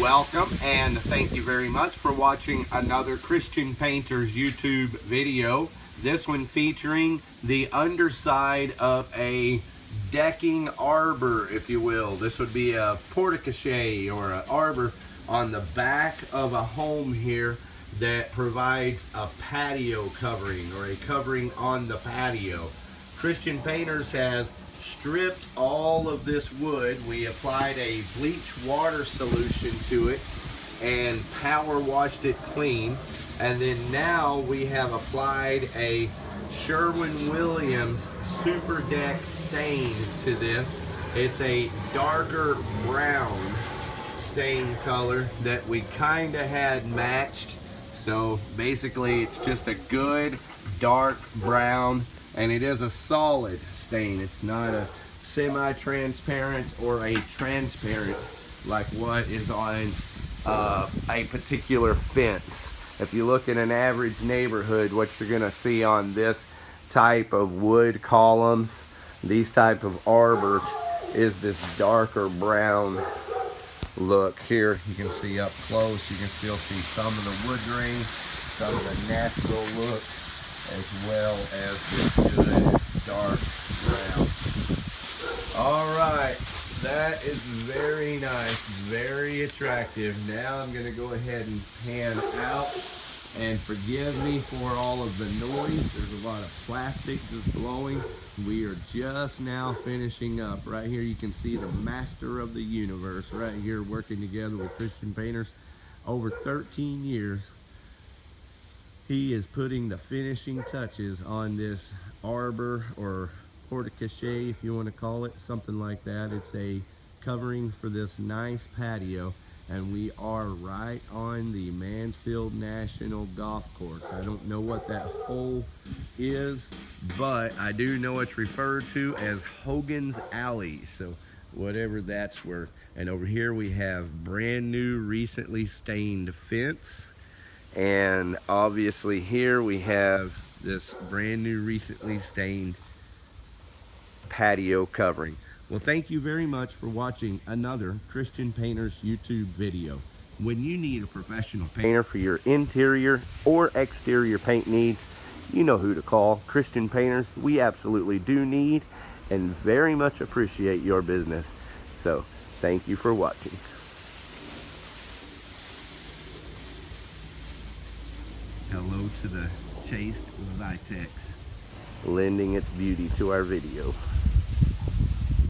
welcome and thank you very much for watching another Christian Painters YouTube video. This one featuring the underside of a decking arbor, if you will. This would be a porte-cochere or an arbor on the back of a home here that provides a patio covering or a covering on the patio. Christian Painters has stripped all of this wood. We applied a bleach water solution to it and power washed it clean. And then now we have applied a Sherwin-Williams Super Deck stain to this. It's a darker brown stain color that we kind of had matched. So basically it's just a good dark brown and it is a solid stain. It's not a semi-transparent or a transparent like what is on uh, a particular fence. If you look in an average neighborhood, what you're gonna see on this type of wood columns, these type of arbors, is this darker brown look here. You can see up close, you can still see some of the wood grain, some of the natural look, as well as this good dark brown. All right, that is very nice, very attractive. Now I'm gonna go ahead and pan out and forgive me for all of the noise. There's a lot of plastic just blowing. We are just now finishing up. Right here you can see the master of the universe right here working together with Christian Painters over 13 years. He is putting the finishing touches on this arbor or porte-cochere, if you want to call it, something like that. It's a covering for this nice patio, and we are right on the Mansfield National Golf Course. I don't know what that hole is, but I do know it's referred to as Hogan's Alley, so whatever that's worth. And over here we have brand new, recently stained fence. And obviously here we have this brand new, recently stained patio covering. Well, thank you very much for watching another Christian Painters YouTube video. When you need a professional painter for your interior or exterior paint needs, you know who to call. Christian Painters, we absolutely do need and very much appreciate your business. So, thank you for watching. Hello to the chaste Vitex, lending its beauty to our video.